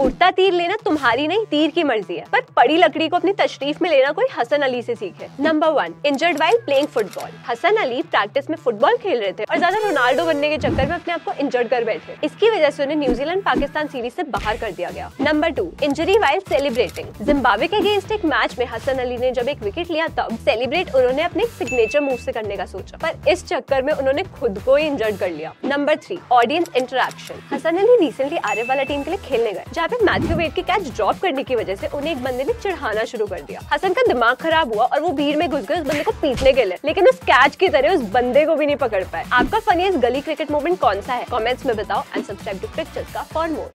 उड़ता तीर लेना तुम्हारी नहीं, तीर की मर्ज़ी है। पर पड़ी लकड़ी को अपनी तशरीफ़ में लेना कोई हसन अली से सीखे number one injured while playing football Hasan Ali practice में फुटबॉल खेल रहे थे और ज़्यादा रोनाल्डो बनने के चक्कर में अपने आप को इंजर्ड कर बैठे इसकी वजह से उन्हें न्यूजीलैंड पाकिस्तान सीरीज़ से बाहर कर दिया गया। Number two injury while celebrating Zimbabwe के अगेंस्ट एक मैच में हसन अली ने जब एक विकेट लिया, तब सेलिब्रेट उन्होंने अपने सिग्नेचर मूव से करने का सोचा। पर इस चक्कर में उन्होंने खुद को ही इंजर्ड कर लिया। Number three audience interaction Hasan Ali recently RF वाला टीम के लिए खेलने गए पे मैथ्यू वेट की कैच ड्रॉप करने की वजह से उन्हें एक बंदे ने चढ़ाना शुरू कर दिया। हसन का दिमाग खराब हुआ और वो भीड़ में घुस गए, उस बंदे को पीटने के लिए। लेकिन उस कैच की तरह उस बंदे को भी नहीं पकड़ पाए। आपका फनीस्ट गली क्रिकेट मोमेंट कौन सा है? कॉमेंट्स में बताओ एंड सब्सक्राइब टू पिक्चर्स का फॉर मोर